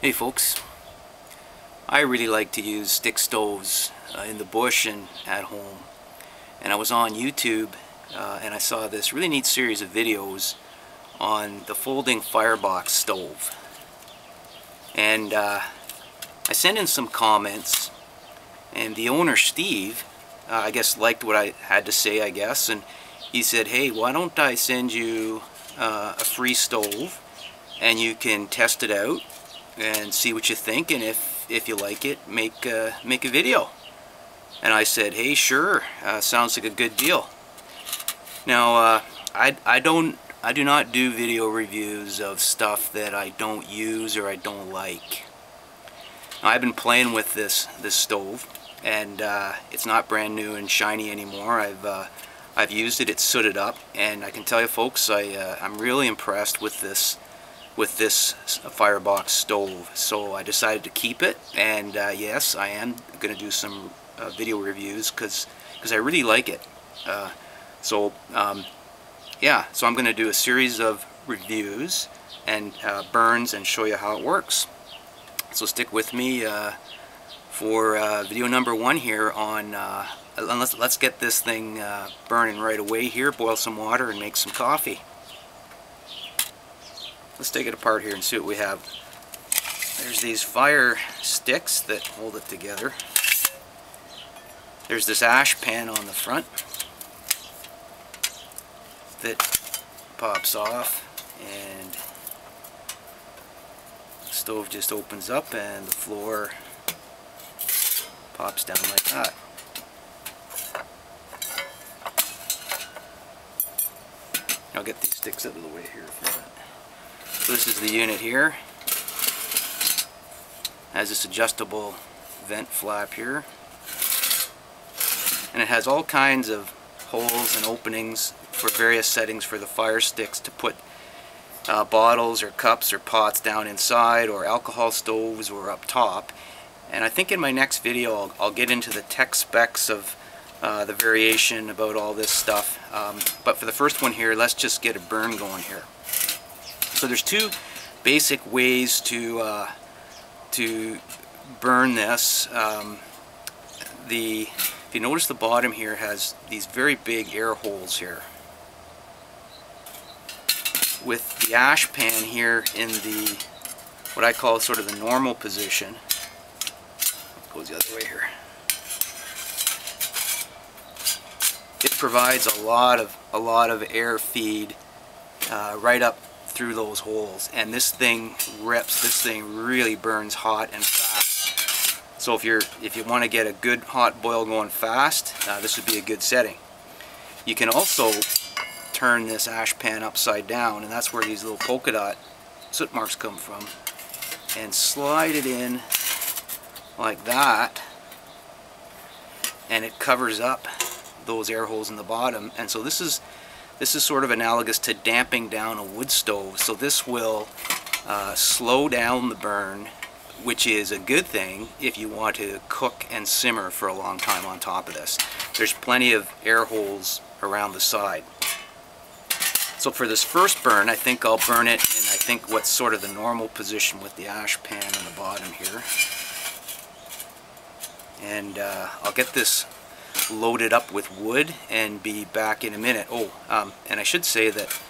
Hey folks, I really like to use stick stoves uh, in the bush and at home. And I was on YouTube uh, and I saw this really neat series of videos on the folding firebox stove. And uh, I sent in some comments and the owner Steve, uh, I guess liked what I had to say I guess, and he said, hey why don't I send you uh, a free stove and you can test it out and see what you think and if if you like it make uh, make a video. And I said hey sure uh, sounds like a good deal. Now uh, I, I don't I do not do video reviews of stuff that I don't use or I don't like. Now, I've been playing with this this stove and uh, it's not brand new and shiny anymore. I've uh, I've used it it's sooted up and I can tell you folks I uh, I'm really impressed with this with this firebox stove. So I decided to keep it and uh, yes I am going to do some uh, video reviews because because I really like it. Uh, so um, yeah, so I'm going to do a series of reviews and uh, burns and show you how it works. So stick with me uh, for uh, video number one here on let's, let's get this thing burning right away here, boil some water and make some coffee. Let's take it apart here and see what we have. There's these fire sticks that hold it together. There's this ash pan on the front that pops off and the stove just opens up and the floor pops down like that. I'll get these sticks out of the way here for a minute. So this is the unit here. Has this adjustable vent flap here. And it has all kinds of holes and openings for various settings for the fire sticks to put uh, bottles or cups or pots down inside or alcohol stoves or up top. And I think in my next video I'll, I'll get into the tech specs of uh, the variation about all this stuff. Um, but for the first one here, let's just get a burn going here. So there's two basic ways to uh, to burn this. Um, the if you notice the bottom here has these very big air holes here. With the ash pan here in the what I call sort of the normal position. It goes the other way here. It provides a lot of a lot of air feed uh, right up through those holes and this thing rips this thing really burns hot and fast. So if you're if you want to get a good hot boil going fast uh, this would be a good setting. You can also turn this ash pan upside down and that's where these little polka dot soot marks come from and slide it in like that and it covers up those air holes in the bottom. And so this is this is sort of analogous to damping down a wood stove. So this will uh, slow down the burn, which is a good thing if you want to cook and simmer for a long time on top of this. There's plenty of air holes around the side. So for this first burn, I think I'll burn it in I think what's sort of the normal position with the ash pan on the bottom here. And uh, I'll get this loaded up with wood and be back in a minute. Oh, um, and I should say that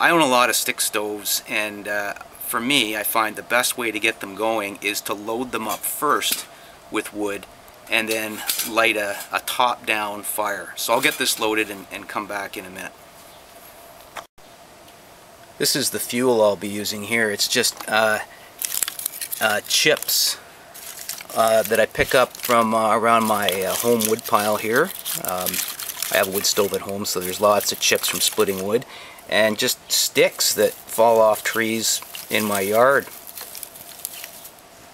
I own a lot of stick stoves and uh, for me I find the best way to get them going is to load them up first with wood and then light a, a top-down fire. So I'll get this loaded and, and come back in a minute. This is the fuel I'll be using here. It's just uh, uh, chips uh, that I pick up from uh, around my uh, home wood pile here. Um, I have a wood stove at home so there's lots of chips from splitting wood and just sticks that fall off trees in my yard.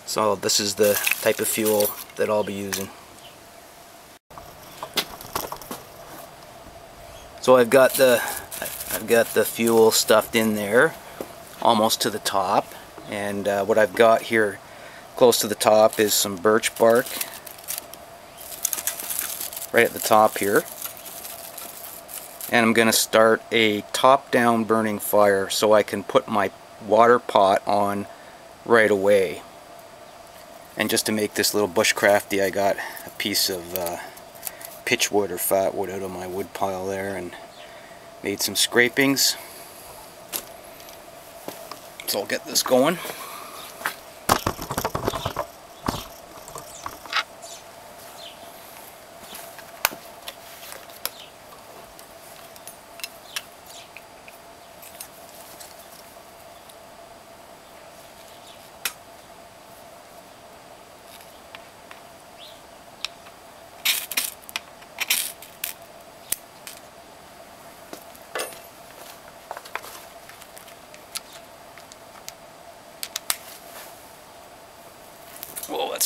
So this is the type of fuel that I'll be using. So I've got the I've got the fuel stuffed in there almost to the top and uh, what I've got here Close to the top is some birch bark. Right at the top here. And I'm going to start a top-down burning fire so I can put my water pot on right away. And just to make this little bushcrafty, I got a piece of uh, pitchwood or fat wood out of my wood pile there and made some scrapings. So I'll get this going.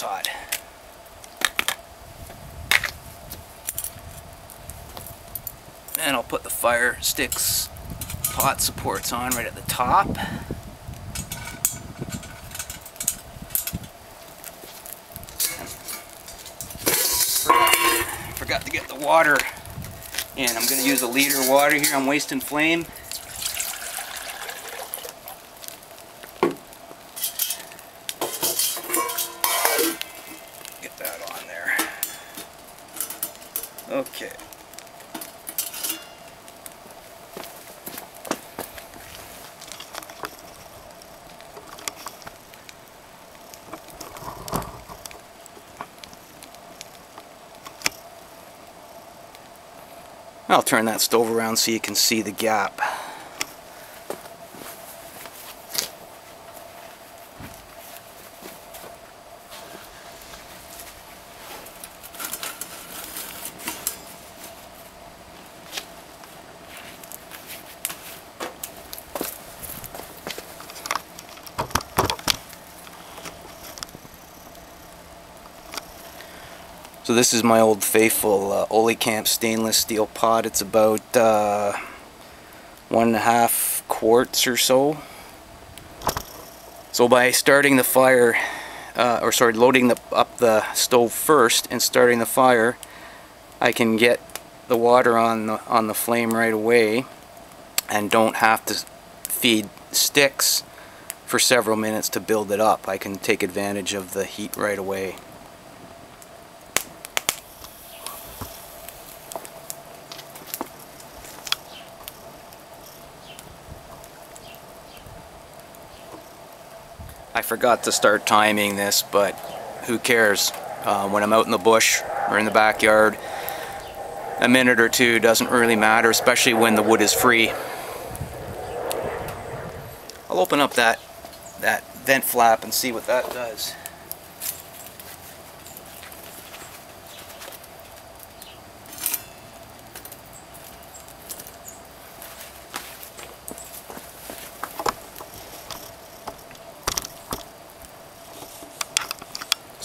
Hot. And I'll put the fire sticks pot supports on right at the top. Forgot to get the water in. I'm going to use a liter of water here. I'm wasting flame. Get that on there. Okay. I'll turn that stove around so you can see the gap. So this is my old faithful uh, Olicamp stainless steel pot. It's about uh, one and a half quarts or so. So by starting the fire, uh, or sorry, loading the, up the stove first and starting the fire, I can get the water on the, on the flame right away and don't have to feed sticks for several minutes to build it up. I can take advantage of the heat right away. Forgot to start timing this, but who cares? Uh, when I'm out in the bush or in the backyard, a minute or two doesn't really matter, especially when the wood is free. I'll open up that, that vent flap and see what that does.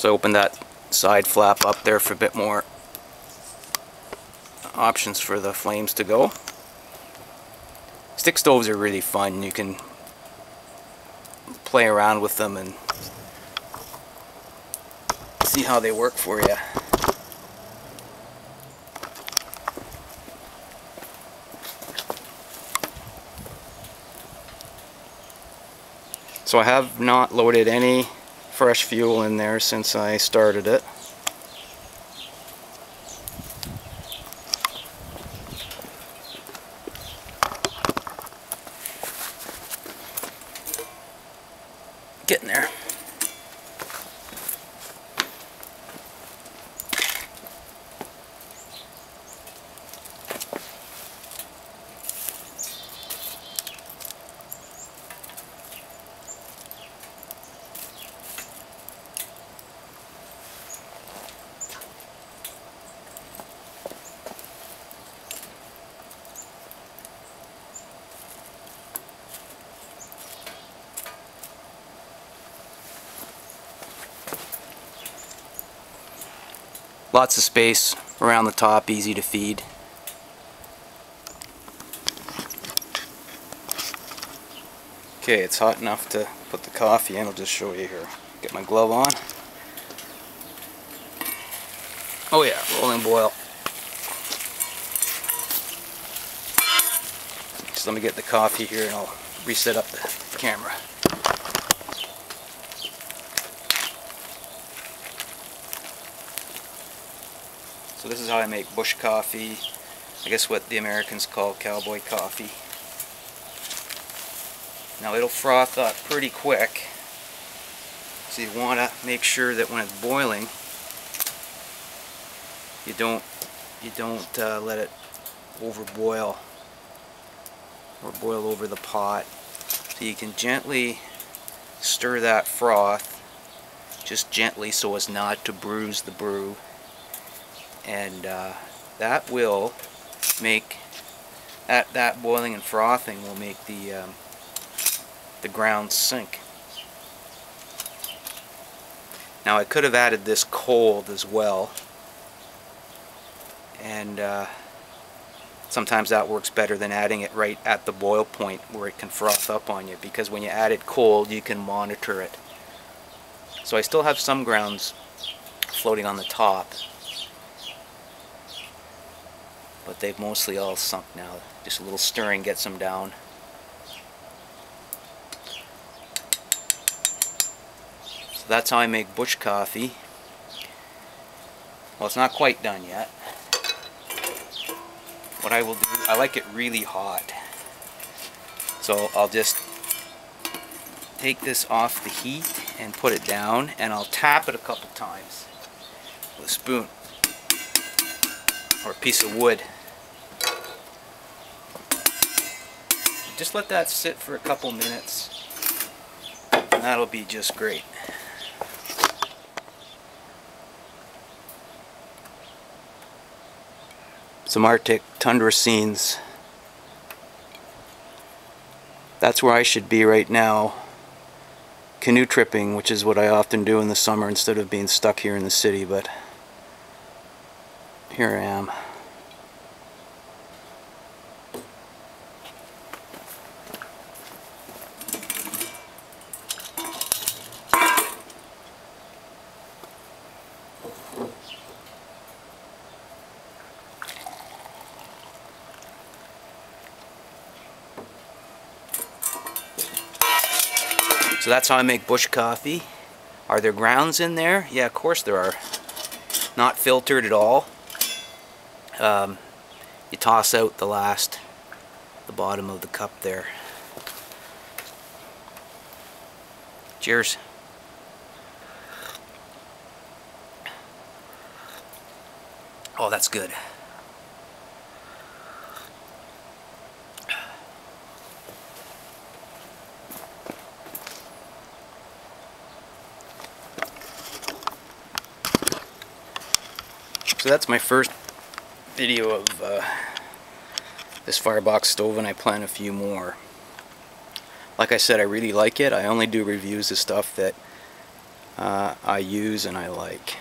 So open that side flap up there for a bit more options for the flames to go. Stick stoves are really fun. You can play around with them and see how they work for you. So I have not loaded any fresh fuel in there since I started it. Getting there. Lots of space around the top, easy to feed. Okay, it's hot enough to put the coffee in. I'll just show you here. Get my glove on. Oh yeah, rolling boil. Just let me get the coffee here and I'll reset up the camera. So this is how I make bush coffee. I guess what the Americans call cowboy coffee. Now it'll froth up pretty quick. So you want to make sure that when it's boiling, you don't you don't uh, let it overboil or boil over the pot. So you can gently stir that froth just gently so as not to bruise the brew and uh, that will make that that boiling and frothing will make the um, the ground sink. Now I could have added this cold as well. And uh, sometimes that works better than adding it right at the boil point where it can froth up on you because when you add it cold you can monitor it. So I still have some grounds floating on the top but they've mostly all sunk now. Just a little stirring gets them down. So that's how I make bush coffee. Well, it's not quite done yet. What I will do, I like it really hot. So I'll just take this off the heat and put it down and I'll tap it a couple times with a spoon or a piece of wood. Just let that sit for a couple minutes and that'll be just great. Some Arctic tundra scenes. That's where I should be right now canoe tripping, which is what I often do in the summer instead of being stuck here in the city, but here I am. That's how I make bush coffee. Are there grounds in there? Yeah, of course there are. Not filtered at all. Um, you toss out the last, the bottom of the cup there. Cheers. Oh, that's good. So that's my first video of uh, this firebox stove and I plan a few more. Like I said, I really like it. I only do reviews of stuff that uh, I use and I like.